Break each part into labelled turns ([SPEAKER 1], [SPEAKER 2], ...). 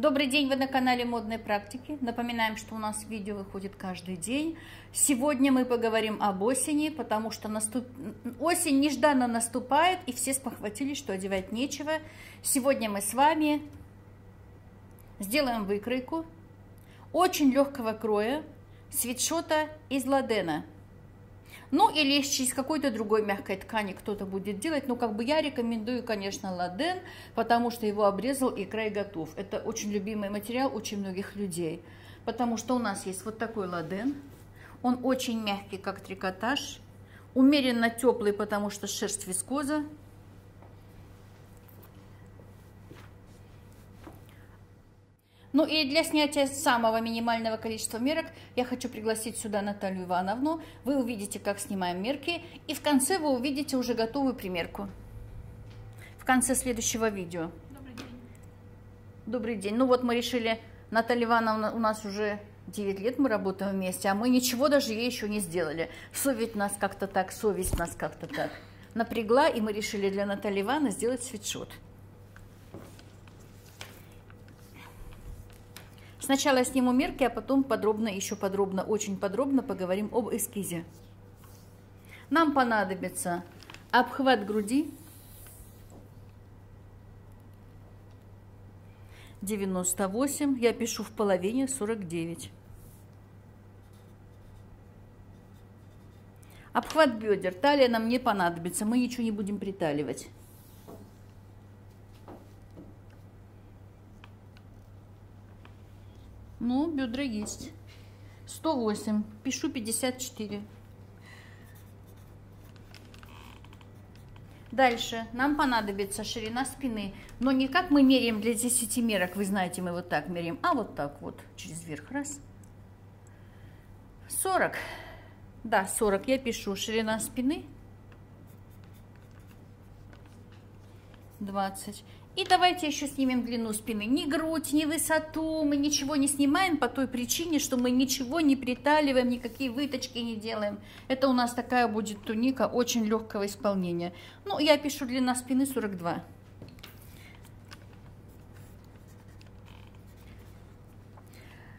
[SPEAKER 1] Добрый день, вы на канале Модной практики. Напоминаем, что у нас видео выходит каждый день. Сегодня мы поговорим об осени, потому что наступ... осень нежданно наступает, и все спохватились, что одевать нечего. Сегодня мы с вами сделаем выкройку очень легкого кроя свитшота из ладена. Ну, или из какой-то другой мягкой ткани кто-то будет делать. Но как бы я рекомендую, конечно, ладен, потому что его обрезал и край готов. Это очень любимый материал очень многих людей. Потому что у нас есть вот такой ладен. Он очень мягкий, как трикотаж. Умеренно теплый, потому что шерсть вискоза. Ну и для снятия самого минимального количества мерок я хочу пригласить сюда Наталью Ивановну. Вы увидите, как снимаем мерки, и в конце вы увидите уже готовую примерку. В конце следующего видео. Добрый день. Добрый день. Ну вот мы решили, Наталья Ивановна у нас уже 9 лет мы работаем вместе, а мы ничего даже ей еще не сделали. Совесть нас как-то так, совесть нас как-то так напрягла, и мы решили для Натальи Ивановны сделать свитшот. Сначала сниму мерки, а потом подробно, еще подробно, очень подробно поговорим об эскизе. Нам понадобится обхват груди 98, я пишу в половине 49. Обхват бедер, талия нам не понадобится, мы ничего не будем приталивать. Ну, бедра есть. 108. Пишу 54. Дальше нам понадобится ширина спины. Но не как мы меряем для 10 мерок, вы знаете, мы вот так меряем, а вот так вот, через верх. Раз. 40. Да, 40 я пишу. Ширина спины. 20. И давайте еще снимем длину спины. Ни грудь, ни высоту мы ничего не снимаем по той причине, что мы ничего не приталиваем, никакие выточки не делаем. Это у нас такая будет туника очень легкого исполнения. Ну, я пишу длина спины 42.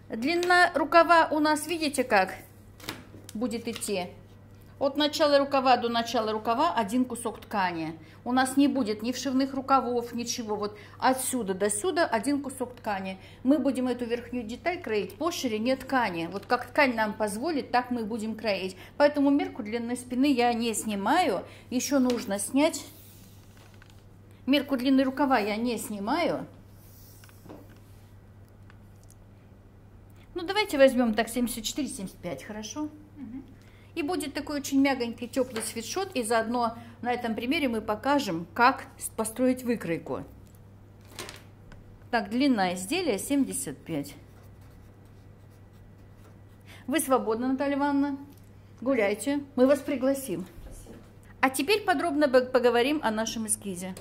[SPEAKER 1] Длина рукава у нас, видите как, будет идти? От начала рукава до начала рукава один кусок ткани. У нас не будет ни вшивных рукавов, ничего. Вот отсюда до сюда один кусок ткани. Мы будем эту верхнюю деталь кроить по ширине ткани. Вот как ткань нам позволит, так мы будем кроить. Поэтому мерку длины спины я не снимаю. Еще нужно снять. Мерку длины рукава я не снимаю. Ну, давайте возьмем так 74-75, хорошо? Угу. И будет такой очень мягонький теплый свитшот. И заодно на этом примере мы покажем, как построить выкройку. Так, длина изделия 75. Вы свободны, Наталья Ивановна. Гуляйте, мы вас пригласим. А теперь подробно поговорим о нашем эскизе.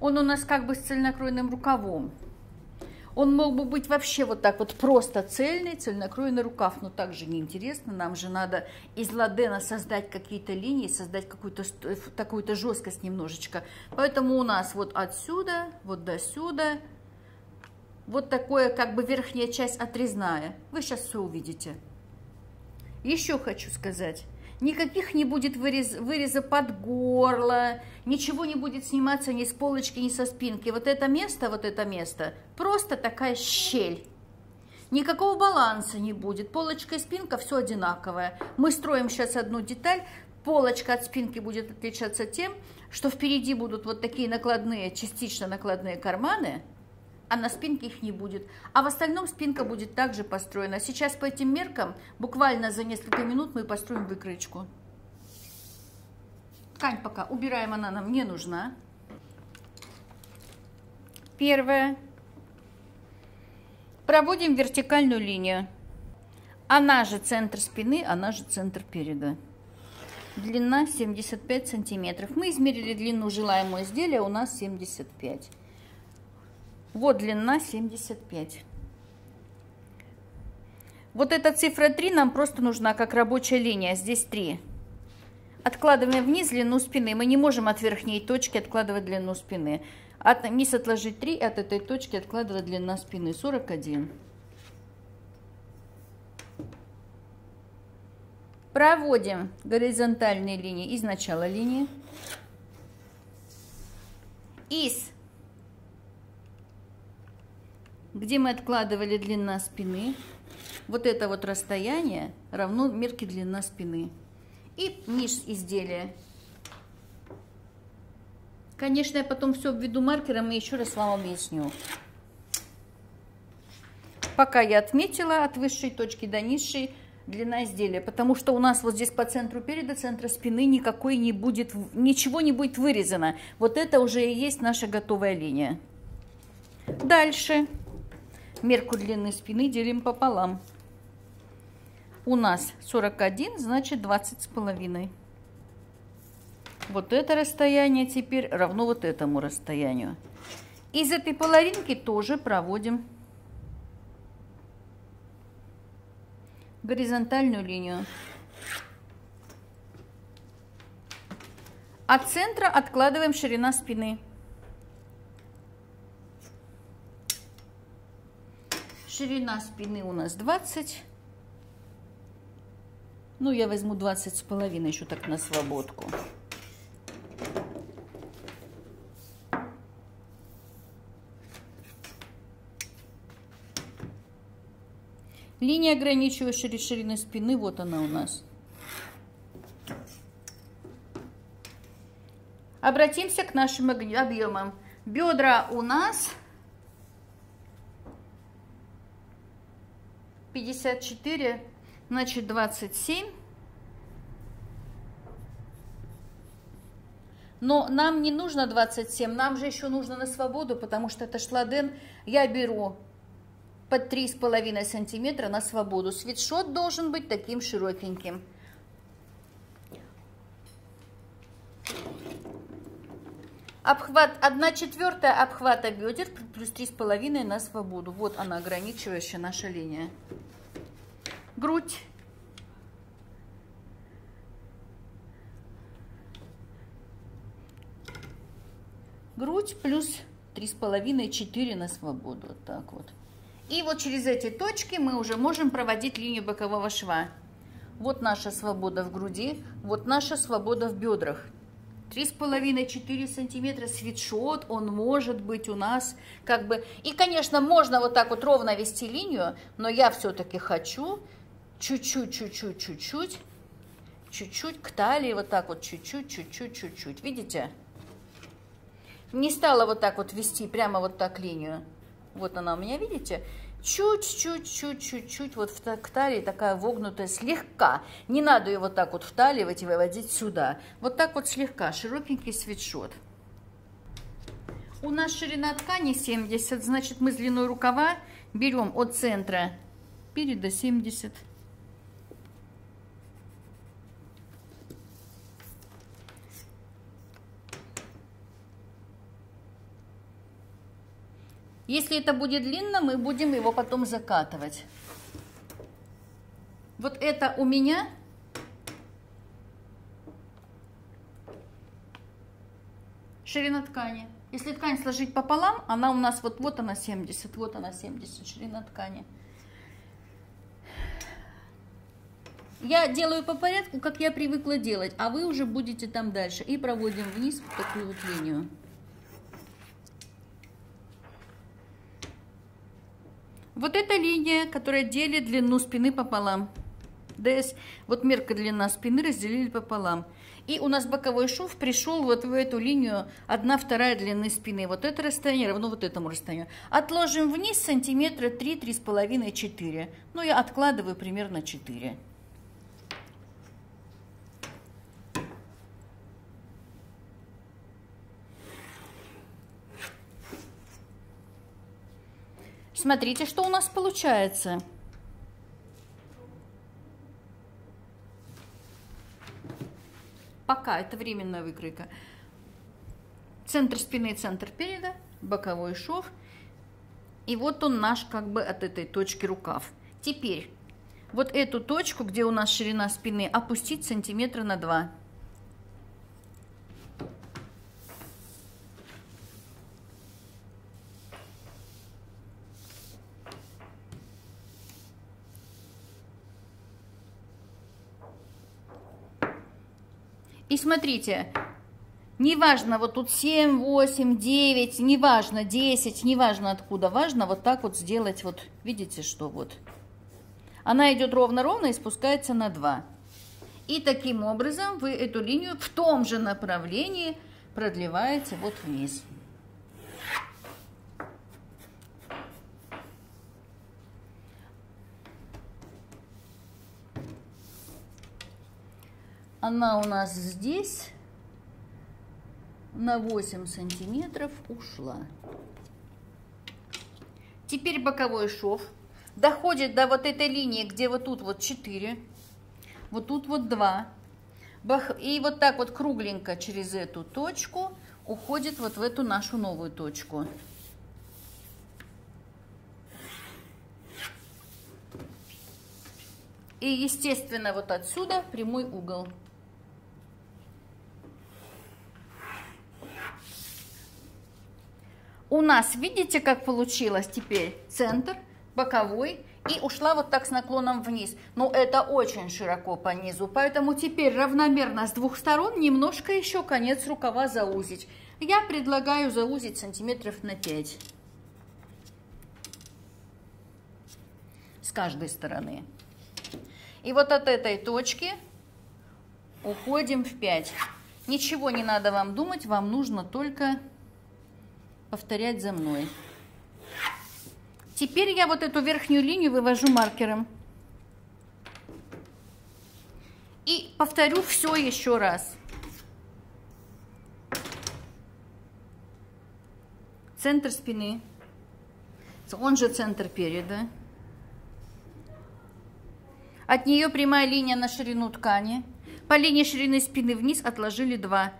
[SPEAKER 1] Он у нас как бы с цельнокроенным рукавом. Он мог бы быть вообще вот так вот просто цельный, цельнокроенный рукав, но также неинтересно. Нам же надо из ладена создать какие-то линии, создать какую-то такую-то жесткость немножечко. Поэтому у нас вот отсюда, вот до сюда, вот такое как бы верхняя часть отрезная. Вы сейчас все увидите. Еще хочу сказать. Никаких не будет вырез, выреза под горло, ничего не будет сниматься ни с полочки, ни со спинки. Вот это место, вот это место, просто такая щель. Никакого баланса не будет. Полочка и спинка все одинаковое. Мы строим сейчас одну деталь. Полочка от спинки будет отличаться тем, что впереди будут вот такие накладные, частично накладные карманы – а на спинке их не будет. А в остальном спинка будет также построена. Сейчас по этим меркам, буквально за несколько минут мы построим выкройку. Ткань пока убираем, она нам не нужна. Первое. Проводим вертикальную линию. Она же центр спины, она же центр переда. Длина 75 сантиметров. Мы измерили длину желаемого изделия, у нас 75. Вот длина 75. Вот эта цифра 3 нам просто нужна как рабочая линия. Здесь 3. Откладываем вниз длину спины. Мы не можем от верхней точки откладывать длину спины. От вниз отложить 3, от этой точки откладывать длина спины 41. Проводим горизонтальные линии из начала линии. Из, где мы откладывали длина спины, вот это вот расстояние равно мерке длина спины. И низ изделия. Конечно, я потом все введу маркером и еще раз вам объясню. Пока я отметила от высшей точки до низшей длина изделия, потому что у нас вот здесь по центру переда, центра спины никакой не будет, ничего не будет вырезано. Вот это уже и есть наша готовая линия. Дальше мерку длины спины делим пополам. У нас 41, значит 20 с половиной. Вот это расстояние теперь равно вот этому расстоянию. Из этой половинки тоже проводим горизонтальную линию. От центра откладываем ширина спины. Ширина спины у нас 20. Ну, я возьму 20 с половиной, еще так на свободку. Линия, ограничивающая ширины спины, вот она у нас. Обратимся к нашим объемам. Бедра у нас 54, значит 27. Но нам не нужно 27, нам же еще нужно на свободу, потому что это шладен. Я беру под 3,5 сантиметра на свободу. Свитшот должен быть таким широкеньким. Обхват 1 четвертая обхвата бедер плюс 3,5 на свободу. Вот она, ограничивающая наша линия. Грудь. Грудь плюс 3,5-4 на свободу. Вот так вот. И вот через эти точки мы уже можем проводить линию бокового шва. Вот наша свобода в груди, вот наша свобода в бедрах. 3,5-4 сантиметра свитшот, он может быть у нас как бы... И, конечно, можно вот так вот ровно вести линию, но я все-таки хочу чуть-чуть, чуть-чуть, чуть-чуть, чуть-чуть к талии, вот так вот чуть-чуть, чуть-чуть, чуть-чуть. Видите? Не стала вот так вот вести прямо вот так линию. Вот она у меня, видите? Чуть-чуть, чуть-чуть, чуть вот в талии такая вогнутая слегка. Не надо ее вот так вот вталивать и выводить сюда. Вот так вот слегка, широкенький свитшот. У нас ширина ткани 70, значит мы с длиной рукава берем от центра переда 70 Если это будет длинно, мы будем его потом закатывать. Вот это у меня ширина ткани. Если ткань сложить пополам, она у нас вот, вот она 70, вот она 70, ширина ткани. Я делаю по порядку, как я привыкла делать, а вы уже будете там дальше. И проводим вниз вот такую вот линию. Вот эта линия, которая делит длину спины пополам. ДС, вот мерка длина спины разделили пополам. И у нас боковой шов пришел вот в эту линию 1 вторая длины спины. Вот это расстояние равно вот этому расстоянию. Отложим вниз сантиметра 3, 3,5, 4. Ну, я откладываю примерно 4. Смотрите, что у нас получается. Пока это временная выкройка. Центр спины, центр переда, боковой шов. И вот он наш как бы от этой точки рукав. Теперь вот эту точку, где у нас ширина спины, опустить сантиметра на 2. И смотрите, неважно, вот тут 7, 8, 9, неважно, 10, неважно откуда, важно вот так вот сделать, вот видите, что вот. Она идет ровно-ровно и спускается на 2. И таким образом вы эту линию в том же направлении продлеваете вот вниз. Она у нас здесь на 8 сантиметров ушла. Теперь боковой шов доходит до вот этой линии, где вот тут вот 4, вот тут вот 2. И вот так вот кругленько через эту точку уходит вот в эту нашу новую точку. И, естественно, вот отсюда прямой угол. У нас, видите, как получилось теперь? Центр, боковой и ушла вот так с наклоном вниз. Но это очень широко по низу, поэтому теперь равномерно с двух сторон немножко еще конец рукава заузить. Я предлагаю заузить сантиметров на 5. С каждой стороны. И вот от этой точки уходим в 5. Ничего не надо вам думать, вам нужно только повторять за мной. Теперь я вот эту верхнюю линию вывожу маркером. И повторю все еще раз. Центр спины. Он же центр переда. От нее прямая линия на ширину ткани. По линии ширины спины вниз отложили 2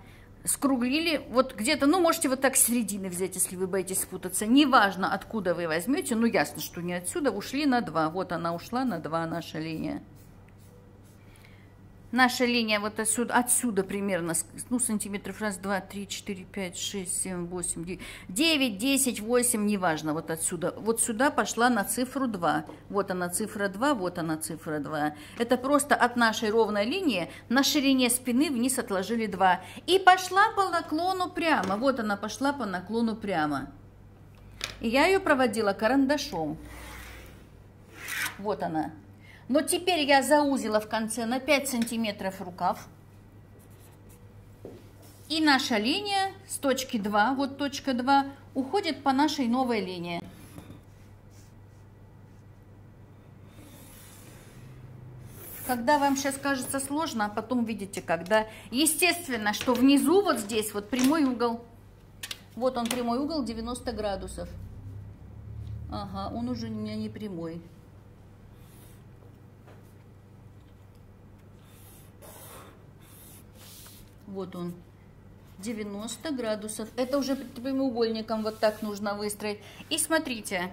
[SPEAKER 1] скруглили, вот где-то, ну, можете вот так с середины взять, если вы боитесь спутаться. Неважно, откуда вы возьмете, ну, ясно, что не отсюда, ушли на 2. Вот она ушла на 2, наша линия. Наша линия вот отсюда, отсюда примерно, ну, сантиметров раз, два, три, четыре, пять, шесть, семь, восемь, девять, десять, восемь, неважно, вот отсюда. Вот сюда пошла на цифру 2. Вот она цифра 2, вот она цифра 2. Это просто от нашей ровной линии на ширине спины вниз отложили 2. И пошла по наклону прямо. Вот она пошла по наклону прямо. И я ее проводила карандашом. Вот она. Но теперь я заузила в конце на 5 сантиметров рукав. И наша линия с точки 2, вот точка 2, уходит по нашей новой линии. Когда вам сейчас кажется сложно, а потом видите, когда... Естественно, что внизу вот здесь вот прямой угол. Вот он прямой угол 90 градусов. Ага, он уже у меня не прямой. Вот он. 90 градусов. Это уже прямоугольником вот так нужно выстроить. И смотрите,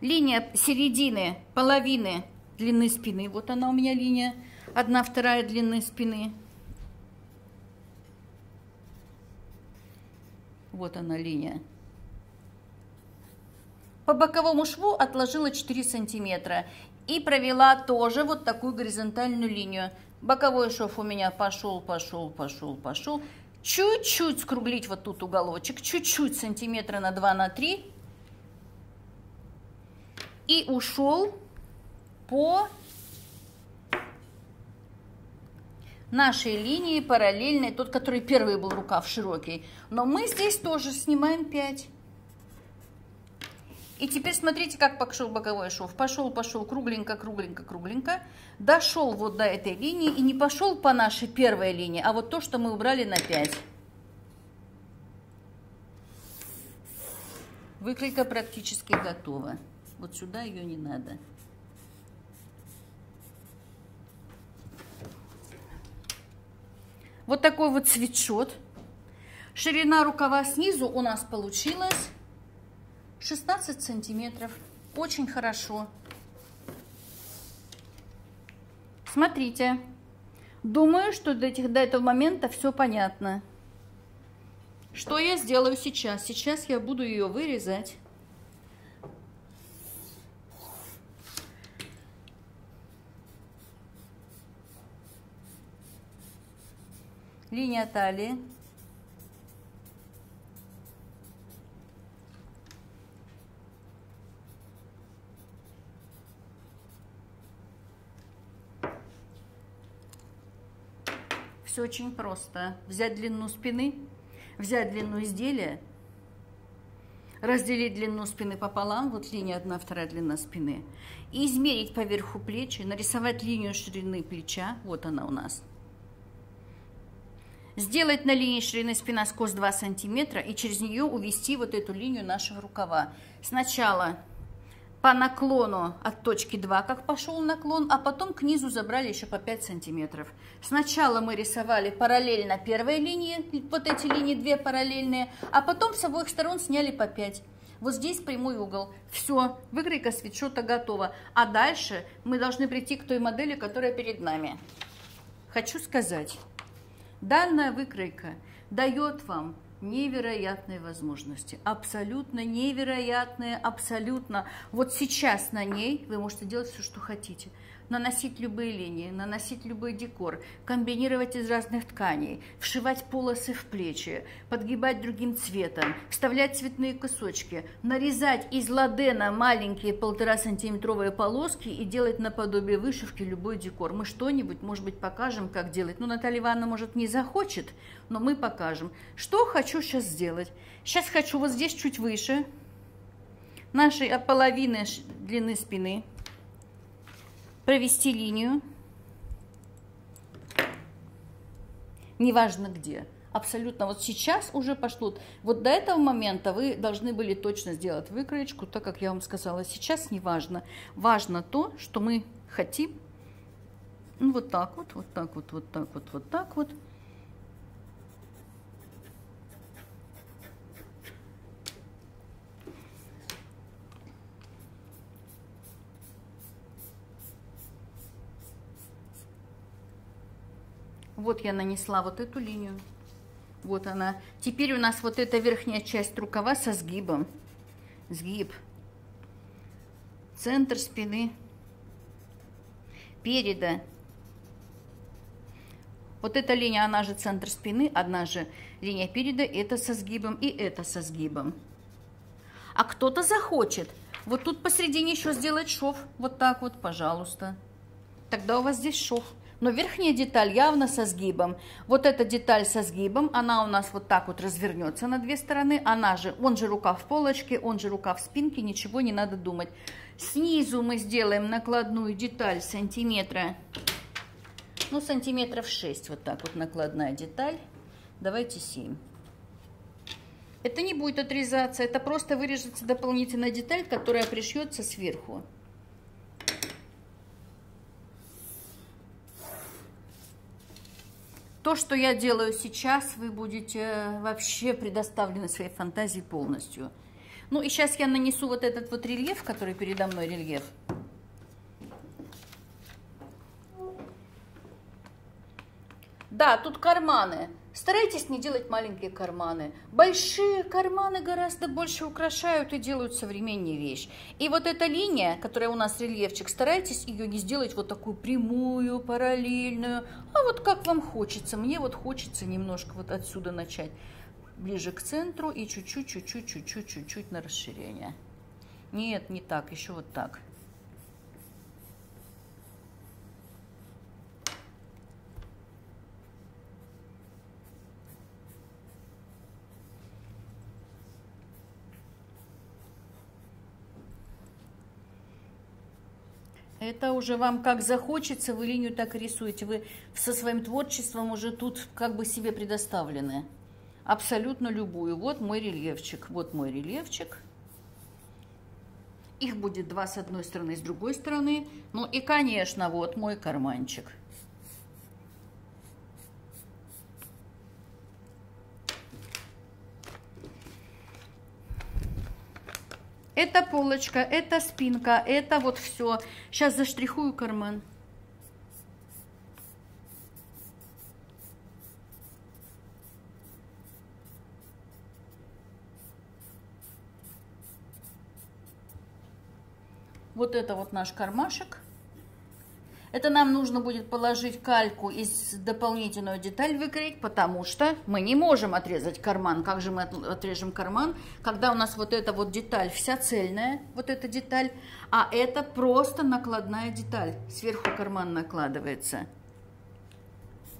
[SPEAKER 1] линия середины, половины длины спины. Вот она у меня линия. Одна вторая длины спины. Вот она линия. По боковому шву отложила 4 сантиметра. И провела тоже вот такую горизонтальную линию. Боковой шов у меня пошел, пошел, пошел, пошел. Чуть-чуть скруглить вот тут уголочек, чуть-чуть сантиметра на 2, на 3. И ушел по нашей линии параллельной, тот, который первый был рукав широкий. Но мы здесь тоже снимаем 5. И теперь смотрите, как пошел боковой шов. Пошел, пошел кругленько, кругленько, кругленько. Дошел вот до этой линии и не пошел по нашей первой линии, а вот то, что мы убрали на 5. Выкройка практически готова. Вот сюда ее не надо. Вот такой вот свитшот. Ширина рукава снизу у нас получилась 16 сантиметров. Очень хорошо. Смотрите. Думаю, что до, этих, до этого момента все понятно. Что я сделаю сейчас? Сейчас я буду ее вырезать. линия талии, Все очень просто. Взять длину спины, взять длину изделия, разделить длину спины пополам, вот линия одна, вторая длина спины, и измерить поверху плечи, нарисовать линию ширины плеча, вот она у нас. Сделать на линии ширины спина скос 2 сантиметра и через нее увести вот эту линию нашего рукава. Сначала по наклону от точки 2, как пошел наклон, а потом к низу забрали еще по 5 сантиметров. Сначала мы рисовали параллельно первой линии, вот эти линии две параллельные, а потом с обоих сторон сняли по 5. Вот здесь прямой угол. Все, выкройка свитшота готова. А дальше мы должны прийти к той модели, которая перед нами. Хочу сказать, данная выкройка дает вам невероятные возможности, абсолютно невероятные, абсолютно. Вот сейчас на ней вы можете делать все, что хотите наносить любые линии, наносить любой декор, комбинировать из разных тканей, вшивать полосы в плечи, подгибать другим цветом, вставлять цветные кусочки, нарезать из ладена маленькие полтора сантиметровые полоски и делать наподобие вышивки любой декор. Мы что-нибудь, может быть, покажем, как делать. Ну, Наталья Ивановна, может, не захочет, но мы покажем. Что хочу сейчас сделать? Сейчас хочу вот здесь чуть выше нашей половины длины спины – провести линию, неважно где, абсолютно вот сейчас уже пошло. Вот до этого момента вы должны были точно сделать выкроечку, так как я вам сказала. Сейчас не важно. Важно то, что мы хотим. Ну, вот так вот, вот так вот, вот так вот, вот так вот. Вот я нанесла вот эту линию. Вот она. Теперь у нас вот эта верхняя часть рукава со сгибом. Сгиб. Центр спины. Переда. Вот эта линия, она же центр спины, одна же линия переда, это со сгибом и это со сгибом. А кто-то захочет вот тут посередине еще сделать шов. Вот так вот, пожалуйста. Тогда у вас здесь шов. Но верхняя деталь явно со сгибом. Вот эта деталь со сгибом, она у нас вот так вот развернется на две стороны. Она же, он же рукав в полочке, он же рукав в спинке, ничего не надо думать. Снизу мы сделаем накладную деталь сантиметра, ну сантиметров 6, вот так вот накладная деталь. Давайте 7. Это не будет отрезаться, это просто вырежется дополнительная деталь, которая пришьется сверху. То, что я делаю сейчас, вы будете вообще предоставлены своей фантазии полностью. Ну и сейчас я нанесу вот этот вот рельеф, который передо мной рельеф. Да, тут карманы. Старайтесь не делать маленькие карманы. Большие карманы гораздо больше украшают и делают современнее вещь. И вот эта линия, которая у нас рельефчик, старайтесь ее не сделать вот такую прямую, параллельную, а вот как вам хочется. Мне вот хочется немножко вот отсюда начать, ближе к центру и чуть-чуть, чуть-чуть, чуть-чуть, чуть-чуть на расширение. Нет, не так, еще вот так. Это уже вам как захочется, вы линию так рисуете. Вы со своим творчеством уже тут как бы себе предоставлены. Абсолютно любую. Вот мой рельефчик. Вот мой рельефчик. Их будет два с одной стороны, с другой стороны. Ну и, конечно, вот мой карманчик. Это полочка, это спинка, это вот все. Сейчас заштрихую карман. Вот это вот наш кармашек. Это нам нужно будет положить кальку и дополнительную деталь выкроить, потому что мы не можем отрезать карман. Как же мы отрежем карман, когда у нас вот эта вот деталь вся цельная, вот эта деталь, а это просто накладная деталь. Сверху карман накладывается.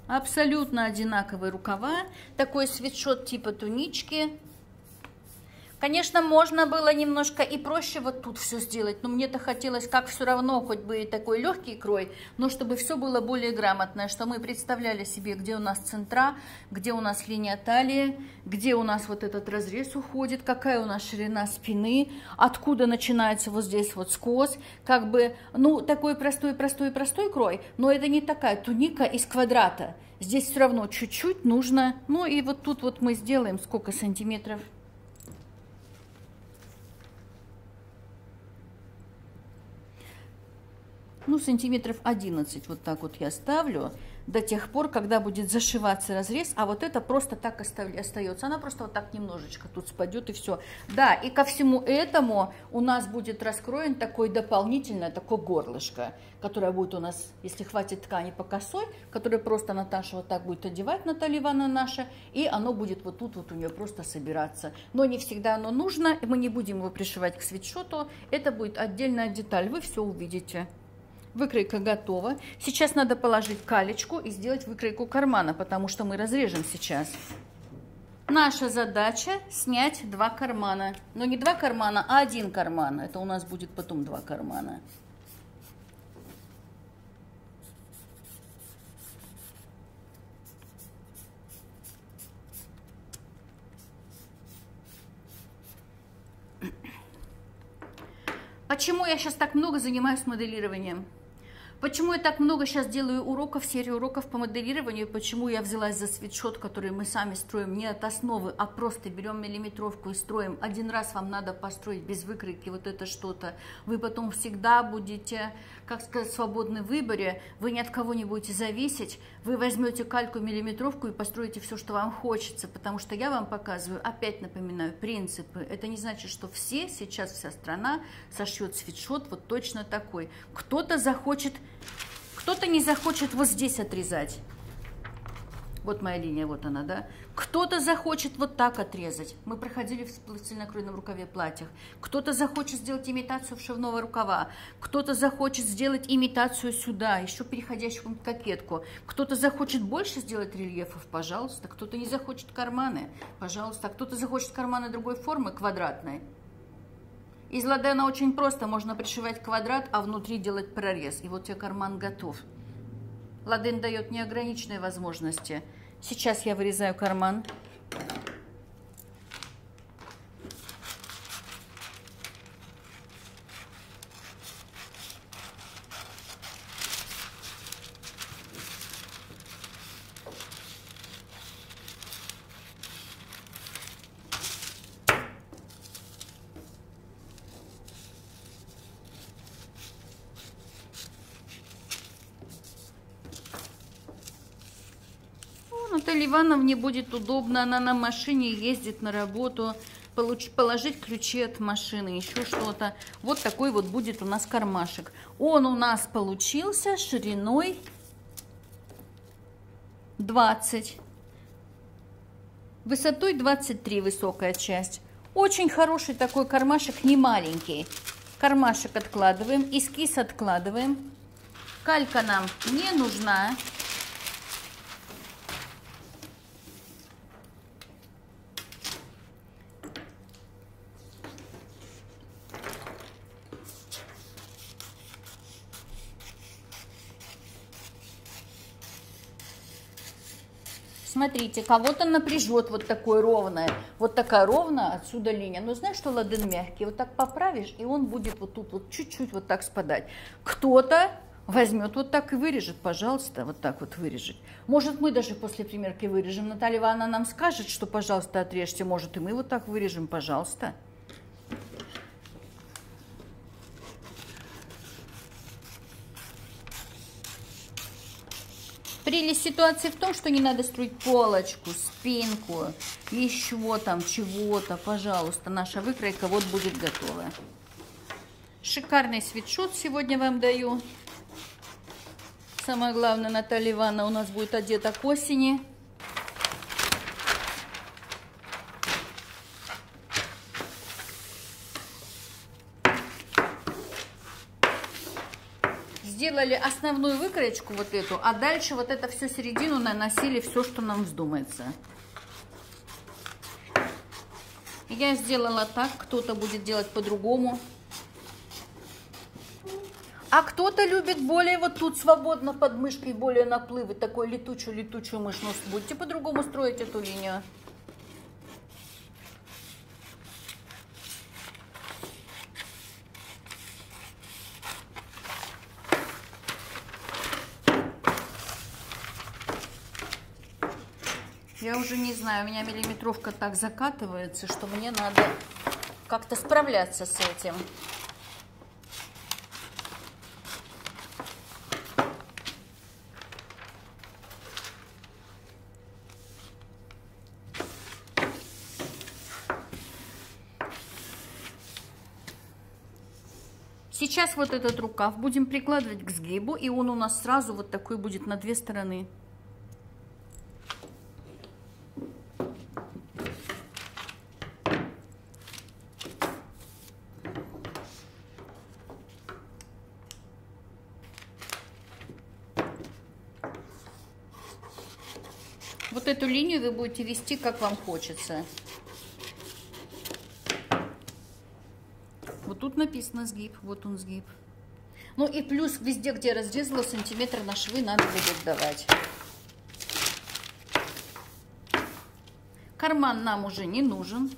[SPEAKER 1] Абсолютно одинаковые рукава, такой свитшот типа тунички, Конечно, можно было немножко и проще вот тут все сделать, но мне-то хотелось, как все равно, хоть бы и такой легкий крой, но чтобы все было более грамотное, что мы представляли себе, где у нас центра, где у нас линия талии, где у нас вот этот разрез уходит, какая у нас ширина спины, откуда начинается вот здесь вот скос, как бы, ну, такой простой-простой-простой крой, но это не такая туника из квадрата. Здесь все равно чуть-чуть нужно, ну и вот тут вот мы сделаем сколько сантиметров, ну, сантиметров 11 вот так вот я ставлю до тех пор, когда будет зашиваться разрез, а вот это просто так остается. Она просто вот так немножечко тут спадет и все. Да, и ко всему этому у нас будет раскроен такой дополнительное такое горлышко, которое будет у нас, если хватит ткани по косой, которое просто Наташа вот так будет одевать, Наталья Ивановна наша, и оно будет вот тут вот у нее просто собираться. Но не всегда оно нужно, мы не будем его пришивать к свитшоту, это будет отдельная деталь, вы все увидите. Выкройка готова. Сейчас надо положить калечку и сделать выкройку кармана, потому что мы разрежем сейчас. Наша задача снять два кармана. Но не два кармана, а один карман. Это у нас будет потом два кармана. Почему я сейчас так много занимаюсь моделированием? Почему я так много сейчас делаю уроков, серию уроков по моделированию, почему я взялась за свитшот, который мы сами строим не от основы, а просто берем миллиметровку и строим. Один раз вам надо построить без выкройки вот это что-то. Вы потом всегда будете, как сказать, свободны в выборе, вы ни от кого не будете зависеть, вы возьмете кальку миллиметровку и построите все, что вам хочется, потому что я вам показываю, опять напоминаю, принципы. Это не значит, что все, сейчас вся страна сошьет свитшот вот точно такой. Кто-то захочет кто-то не захочет вот здесь отрезать. Вот моя линия, вот она, да? Кто-то захочет вот так отрезать. Мы проходили в цельнокройном рукаве платьях. Кто-то захочет сделать имитацию вшивного рукава. Кто-то захочет сделать имитацию сюда, еще переходящую кокетку. Кто-то захочет больше сделать рельефов, пожалуйста. Кто-то не захочет карманы, пожалуйста. Кто-то захочет карманы другой формы, квадратной. Из ладена очень просто, можно пришивать квадрат, а внутри делать прорез. И вот тебе карман готов. Ладен дает неограниченные возможности. Сейчас я вырезаю карман. Наталье Ивановне будет удобно, она на машине ездит на работу, получ, положить ключи от машины, еще что-то. Вот такой вот будет у нас кармашек. Он у нас получился шириной 20, высотой 23 высокая часть. Очень хороший такой кармашек, не маленький. Кармашек откладываем, эскиз откладываем. Калька нам не нужна. Смотрите, кого-то напряжет вот такое ровное, вот такая ровная отсюда линия. Но знаешь, что ладен мягкий? Вот так поправишь, и он будет вот тут вот чуть-чуть вот так спадать. Кто-то возьмет вот так и вырежет, пожалуйста, вот так вот вырежет. Может, мы даже после примерки вырежем. Наталья Ивановна нам скажет, что, пожалуйста, отрежьте. Может, и мы вот так вырежем, пожалуйста. Прелесть ситуации в том, что не надо строить полочку, спинку, еще там чего-то. Пожалуйста, наша выкройка вот будет готова. Шикарный свитшот сегодня вам даю. Самое главное, Наталья Ивановна у нас будет одета к осени. Сделали основную выкроечку вот эту, а дальше вот это все середину наносили все, что нам вздумается. Я сделала так, кто-то будет делать по-другому. А кто-то любит более вот тут свободно под мышкой, более наплывы, такой летучую-летучую мышь. Ну, будете по-другому строить эту линию. Я уже не знаю, у меня миллиметровка так закатывается, что мне надо как-то справляться с этим. Сейчас вот этот рукав будем прикладывать к сгибу, и он у нас сразу вот такой будет на две стороны. 4 вы будете вести, как вам хочется. Вот тут написано сгиб, вот он сгиб. Ну и плюс везде, где разрезала, сантиметр на швы надо будет давать. Карман нам уже не нужен.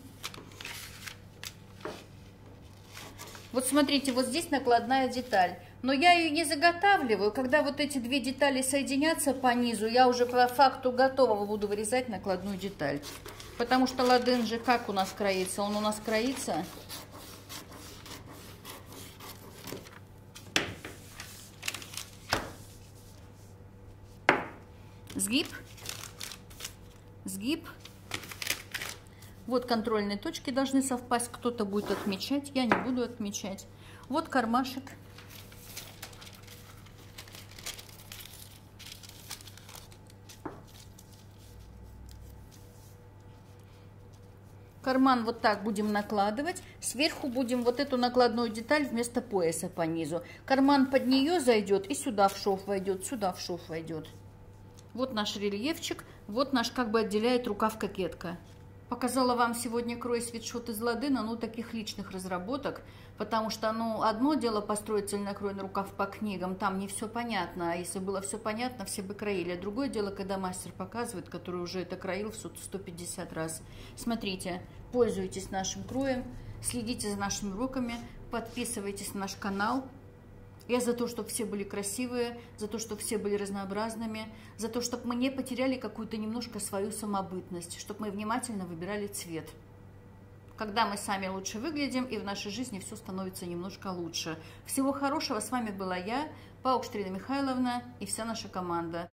[SPEAKER 1] Вот смотрите, вот здесь накладная деталь но я ее не заготавливаю. Когда вот эти две детали соединятся по низу, я уже по факту готова буду вырезать накладную деталь. Потому что ладен же как у нас кроится? Он у нас кроится... Сгиб, сгиб. Вот контрольные точки должны совпасть. Кто-то будет отмечать, я не буду отмечать. Вот кармашек. Карман вот так будем накладывать. Сверху будем вот эту накладную деталь вместо пояса по низу. Карман под нее зайдет и сюда в шов войдет, сюда в шов войдет. Вот наш рельефчик, вот наш как бы отделяет рукав кокетка. Показала вам сегодня крой свитшот из ладына, ну, таких личных разработок, потому что, ну, одно дело построить цельнокройный рукав по книгам, там не все понятно, а если было все понятно, все бы краили. А другое дело, когда мастер показывает, который уже это краил в 150 раз. Смотрите, пользуйтесь нашим кроем, следите за нашими уроками, подписывайтесь на наш канал, я за то, чтобы все были красивые, за то, чтобы все были разнообразными, за то, чтобы мы не потеряли какую-то немножко свою самобытность, чтобы мы внимательно выбирали цвет. Когда мы сами лучше выглядим, и в нашей жизни все становится немножко лучше. Всего хорошего. С вами была я, Паукштрина Михайловна и вся наша команда.